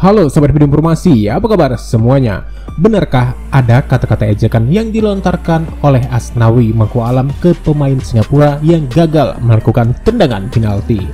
Halo Sobat Video Informasi, apa kabar semuanya? Benarkah ada kata-kata ejekan yang dilontarkan oleh Asnawi Mangku Alam ke pemain Singapura yang gagal melakukan tendangan penalti?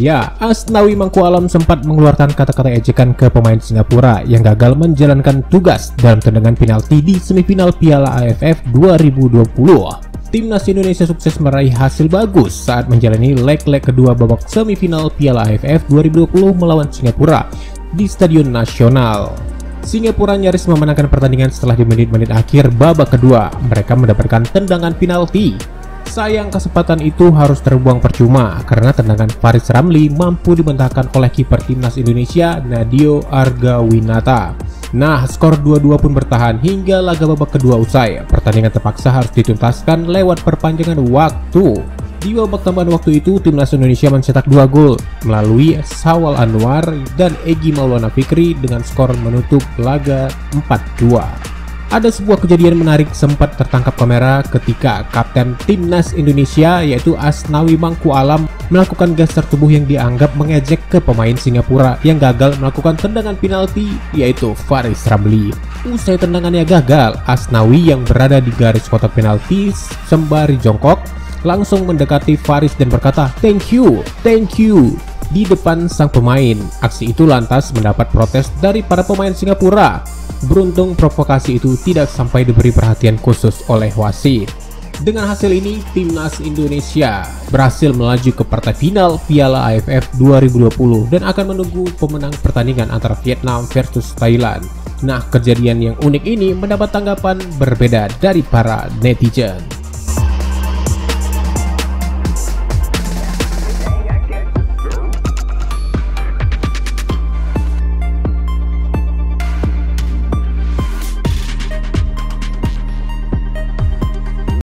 Ya, Asnawi Mangku Alam sempat mengeluarkan kata-kata ejekan ke pemain Singapura yang gagal menjalankan tugas dalam tendangan penalti di semifinal Piala AFF 2020 timnas Indonesia sukses meraih hasil bagus saat menjalani leg-leg kedua babak semifinal Piala AFF 2020 melawan Singapura di Stadion Nasional. Singapura nyaris memenangkan pertandingan setelah di menit-menit akhir babak kedua. Mereka mendapatkan tendangan penalti. Sayang kesempatan itu harus terbuang percuma karena tendangan Faris Ramli mampu dibentahkan oleh kiper timnas Indonesia Nadio Argawinata. Nah, skor 2-2 pun bertahan hingga laga babak kedua usai. Pertandingan terpaksa harus dituntaskan lewat perpanjangan waktu. Di babak tambahan waktu itu, timnas Indonesia mencetak dua gol melalui Sawal Anwar dan Egi Maulana Fikri dengan skor menutup laga 4-2. Ada sebuah kejadian menarik sempat tertangkap kamera ketika kapten timnas Indonesia yaitu Asnawi Mangku Alam melakukan gestur tubuh yang dianggap mengejek ke pemain Singapura yang gagal melakukan tendangan penalti yaitu Faris Ramli. Usai tendangannya gagal, Asnawi yang berada di garis kotak penalti sembari jongkok langsung mendekati Faris dan berkata, "Thank you, thank you." Di depan sang pemain. Aksi itu lantas mendapat protes dari para pemain Singapura. Beruntung provokasi itu tidak sampai diberi perhatian khusus oleh wasit. Dengan hasil ini, timnas Indonesia berhasil melaju ke partai final Piala AFF 2020 dan akan menunggu pemenang pertandingan antara Vietnam versus Thailand. Nah, kejadian yang unik ini mendapat tanggapan berbeda dari para netizen.